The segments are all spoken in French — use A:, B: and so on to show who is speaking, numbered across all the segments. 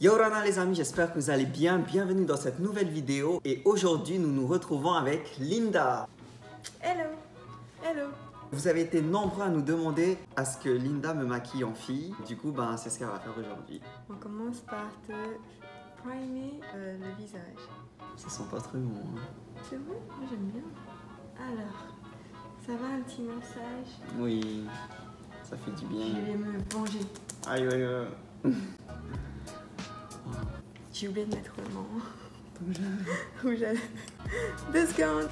A: Yo Rana les amis, j'espère que vous allez bien. Bienvenue dans cette nouvelle vidéo. Et aujourd'hui, nous nous retrouvons avec Linda.
B: Hello, hello.
A: Vous avez été nombreux à nous demander à ce que Linda me maquille en fille. Du coup, ben, c'est ce qu'elle va faire aujourd'hui.
B: On commence par te primer euh, le visage.
A: Ça sent pas très bon. hein.
B: C'est vrai? Moi j'aime bien. Alors, ça va un petit massage?
A: Oui, ça fait du
B: Je
A: bien.
B: vais me venger.
A: Aïe, aïe, aïe.
B: J'ai oublié de mettre le nom. Rouge à lèvres. Deux secondes.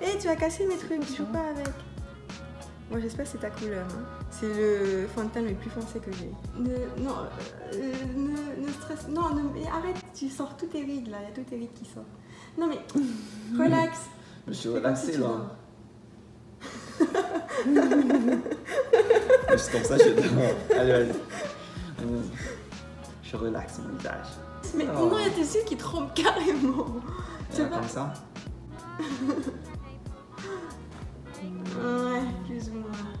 B: Hé, tu as cassé mes trucs, je joue pas avec. Moi j'espère que c'est ta couleur. hein. C'est le fond de teint le plus foncé que j'ai. Ne, non, euh, ne, ne stresse. Non, ne- mais arrête, tu sors tous tes rides là, il y a toutes tes rides qui sortent. Non mais, relax.
A: Je suis
B: Fais comme si
A: relaxé
B: tu
A: là. Juste comme ça, je dors. Allez, allez. Je relaxe mon visage.
B: Mais
A: Oh.
B: non, il y a tes yeux qui tremblent carrément. Tu
A: Voilà,
B: vois
A: comme ça.
B: Ouais, plus ou moins.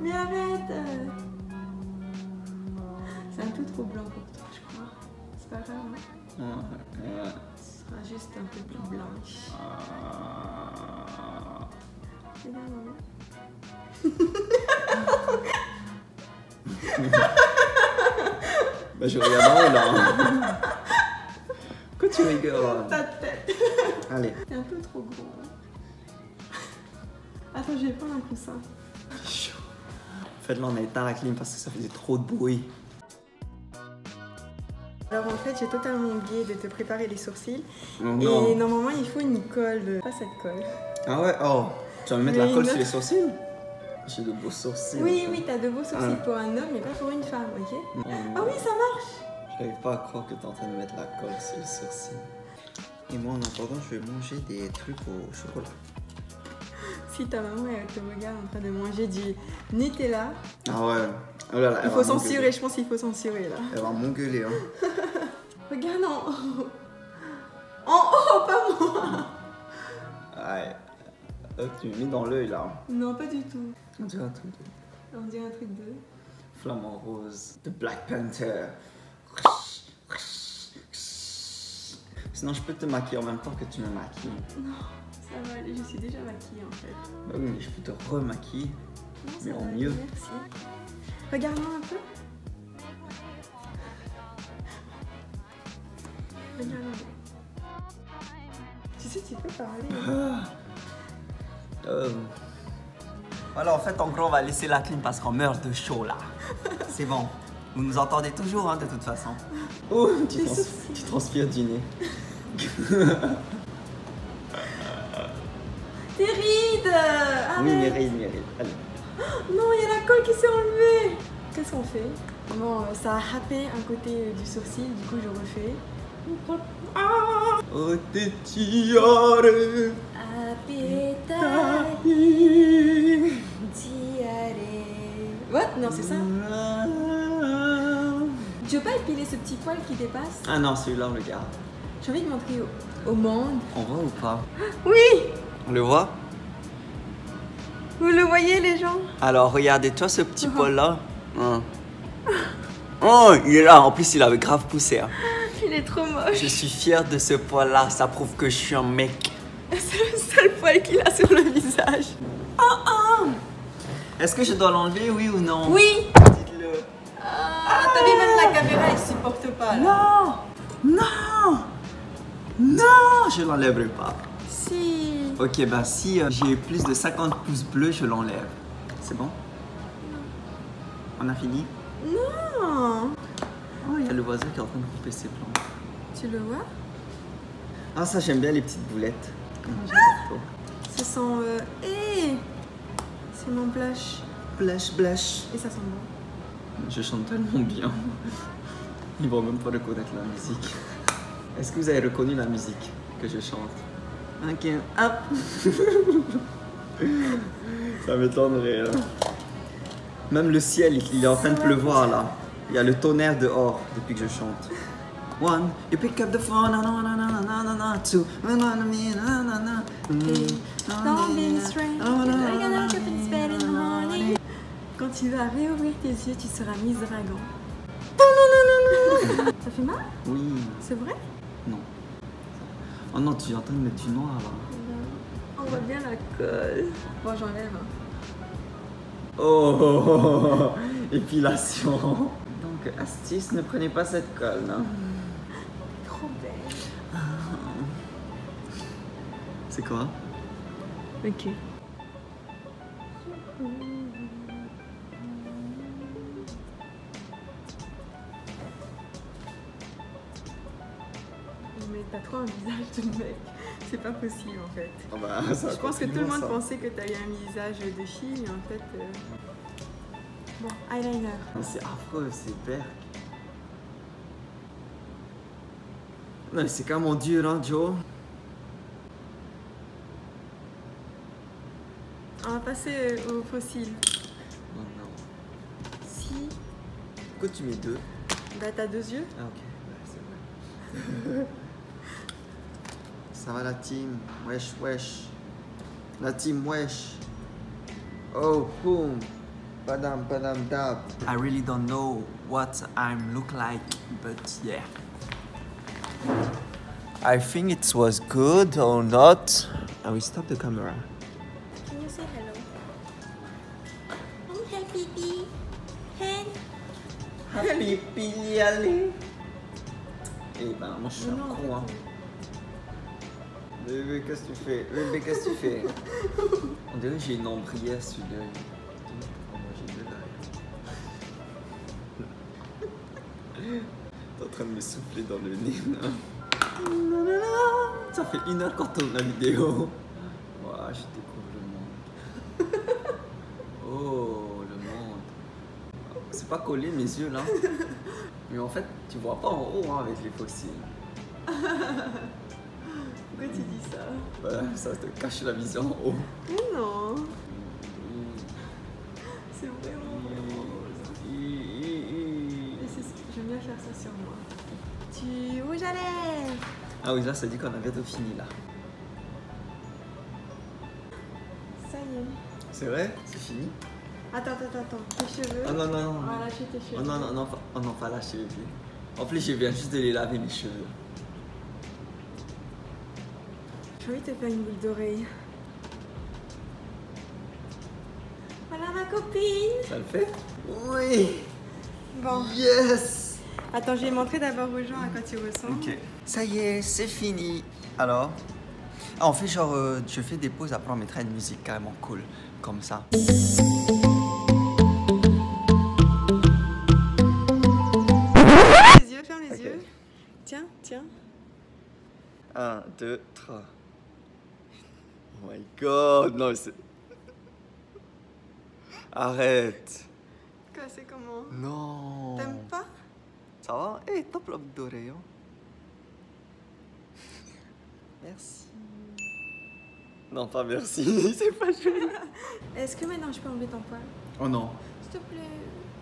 B: Mais arrête euh. C'est un peu trop blanc pour toi, je crois. C'est pas grave, hein
A: Ouais, ouais.
B: Ce sera juste un peu plus blanche.
A: Ah.
B: C'est bien, maman.
A: Bah, je regarde en haut là. hein. Pourquoi tu rigoles
B: Ta tête
A: Allez.
B: T'es un peu trop gros. hein. Attends, je vais prendre un coussin.
A: Chaud. En fait, là, on a éteint la clim parce que ça faisait trop de bruit.
B: Alors en fait, j'ai totalement oublié de te préparer les sourcils.
A: Oh,
B: Et normalement, il faut une colle. Pas cette colle.
A: Ah ouais Oh. Tu vas me mettre la colle
B: une
A: sur les sourcils J'ai de beaux sourcils.
B: Oui, oui, t'as de beaux sourcils
A: Ah.
B: pour un homme, mais pas pour une femme, ok Ah oui, ça marche
A: J'arrive pas à croire que t'es en train de mettre la colle sur les sourcils. Et moi, en attendant, je vais manger des trucs au chocolat.
B: Si ta maman elle te regarde en train de manger du Nutella,
A: Ah ouais. Oh là là,
B: il faut censurer, je pense qu'il faut censurer là.
A: Elle va m'engueuler, hein.
B: Regarde en haut. En haut, pas moi.
A: Euh, tu m'as mis dans l'œil là.
B: Non, pas du tout.
A: On dirait un truc de
B: On dirait un truc de...
A: flamant rose. De Black Panther. Sinon, je peux te maquiller en même temps que tu me maquilles.
B: Non, ça va aller, je suis déjà maquillée en fait.
A: Bah oui, mais je peux te remaquiller.
B: Non,
A: Mais en mieux.
B: Merci. Regarde-moi un peu. Regarde-moi. Tu sais, tu peux parler. hein.
A: Euh. Voilà, en fait, en gros, on va laisser la clim parce qu'on meurt de chaud là. C'est bon. Vous nous entendez toujours, hein, de toute façon. Oh, tu, trans- transpires du nez.
B: Tes rides Arrête.
A: Oui, Méride, Méride. Allez.
B: Non, il y a la colle qui s'est enlevée Qu'est-ce qu'on fait? Bon, euh, ça a happé un côté euh, du sourcil, du coup je refais.
A: Oh, te tiare,
B: Appetite, What? Non, c'est ça Tu veux pas épiler ce petit poil qui dépasse?
A: Ah non, celui-là, on le garde.
B: J'ai envie de montrer au, au monde.
A: On voit ou pas?
B: Oui
A: On le voit?
B: Vous le voyez les gens?
A: Alors, regardez, toi, ce petit poil-là. Hein. Oh, il est là. En plus, il avait grave poussé. hein.
B: Il est trop moche.
A: Je suis fier de ce poil-là. Ça prouve que je suis un mec.
B: C'est le seul poil qu'il a sur le visage.
A: Est-ce que je dois l'enlever, oui ou non?
B: Oui
A: Dites-le.
B: Ah, T'as vu même la caméra, il supporte pas là.
A: Non Non Non Je l'enlèverai pas.
B: Si.
A: Ok, bah si euh, j'ai plus de 50 pouces bleus, je l'enlève. C'est bon? On a fini?
B: Non.
A: Oh, il y a le voisin qui est en train de couper ses plantes.
B: Tu le vois?
A: Ah, ça, j'aime bien les petites boulettes.
B: Ce sent... Euh... hé C'est mon blush.
A: Blush, blush.
B: Et ça sent bon.
A: Je chante tellement bien. Ils vont même pas reconnaître la musique. Est-ce que vous avez reconnu la musique que je chante? Ok, hop Ça m'étonnerait. là. Même le ciel, il- il est en train de pleuvoir là. Il y a le tonnerre dehors depuis que je chante. One, you pick up the phone, na na na na na na na. Two, na na na na na na. Mm.
B: Don't be strange. I gotta keep it bed in the morning. Quand tu vas réouvrir tes yeux, tu seras Miss Dragon. Non, non, non, non, non Ça fait mal?
A: Oui.
B: C'est vrai?
A: Non. Oh non, tu es en train de mettre du noir là.
B: On voit bien la colle. Bon, j'enlève. hein.
A: Oh Épilation. Donc, astuce, ne prenez pas cette colle. hein. Quoi
B: Ok. Mais t'as trop un visage de mec. C'est pas possible en fait.
A: Ah bah, ça
B: Je pense que tout le monde
A: ça.
B: pensait que t'avais un visage de fille, mais en fait. euh, Bon, eyeliner.
A: C'est affreux, c'est berk. Non, c'est quand même dur, hein, Joe
B: On va passer euh, au fossile.
A: Oh non.
B: Si.
A: Pourquoi tu mets deux?
B: Bah, t'as deux yeux.
A: Ah, ok, ouais, c'est vrai. Ça va la team Wesh, wesh. La team wesh. Oh, boom. Padam, padam, dab. I really don't know what I'm look like, but yeah. I think it was good or not. I will stop the camera. Happy Piliali. Eh ben, moi je suis un con, hein. Bébé, qu'est-ce que tu fais? Bébé, qu'est-ce que tu fais? On dirait que j'ai une sur l'œil. Oh, de l'œil. T'es en train de me souffler dans le nez. là. Ça fait une heure qu'on tourne la vidéo je découvre le monde. Oh, le monde. C'est pas collé mes yeux là. Mais en fait, tu vois pas en haut hein, avec les fossiles.
B: Pourquoi tu dis ça?
A: Voilà, ça te cache la vision en haut.
B: Mais non. C'est vraiment c'est- J'aime bien faire ça sur moi. Tu rouge à lèvres.
A: Ah oui, là, ça dit qu'on a bientôt fini là.
B: Ça y est.
A: C'est vrai? C'est fini?
B: Attends, attends, attends. Tes cheveux.
A: Oh non, non, non.
B: On va lâcher tes cheveux.
A: Oh non, non, non, pas- oh non, pas lâcher les pieds. En plus, je viens juste de les laver mes cheveux.
B: J'ai envie de te faire une boule d'oreille. Voilà ma copine.
A: Ça le fait? Oui
B: Bon.
A: Yes
B: Attends, je vais montrer d'abord aux gens à quoi tu ressembles.
A: Ok. Ça y est, c'est fini. Alors ah, On fait genre, euh, je fais des pauses, après on mettra une musique carrément cool, comme ça.
B: Tiens, tiens.
A: 1, 2, 3. Oh my god, non, c'est. Arrête
B: Quoi, c'est comment?
A: Non
B: T'aimes pas?
A: Ça va? Eh, top la boucle d'oreille. hein. Merci. Non, pas merci, c'est pas joli.
B: Est-ce que maintenant je peux enlever ton poil?
A: Oh non,
B: S'il te plaît.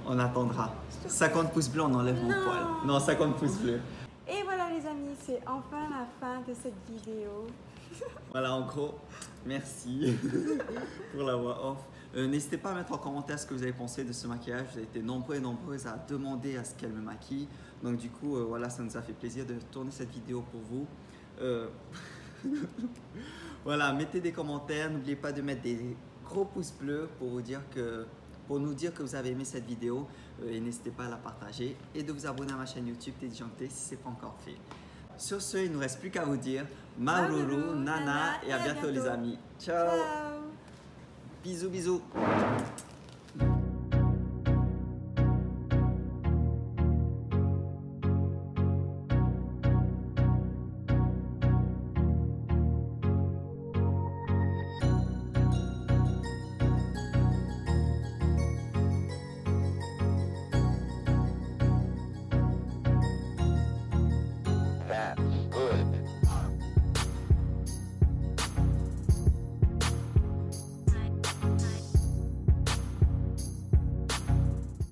A: on attendra.
B: S'il te plaît.
A: 50 pouces bleus, on enlève mon poil. Non, 50 pouces bleus.
B: C'est enfin la fin de cette vidéo.
A: Voilà, en gros, merci pour la voix off. Euh, N'hésitez pas à mettre en commentaire ce que vous avez pensé de ce maquillage. Vous avez été nombreux et nombreuses à demander à ce qu'elle me maquille. Donc du coup, euh, voilà, ça nous a fait plaisir de tourner cette vidéo pour vous. Euh, voilà, mettez des commentaires. N'oubliez pas de mettre des gros pouces bleus pour vous dire que pour nous dire que vous avez aimé cette vidéo et n'hésitez pas à la partager et de vous abonner à ma chaîne YouTube Tédijanté si ce n'est pas encore fait. Sur ce, il ne nous reste plus qu'à vous dire Maruru, Nana et à bientôt les amis. Ciao.
B: Ciao
A: Bisous bisous.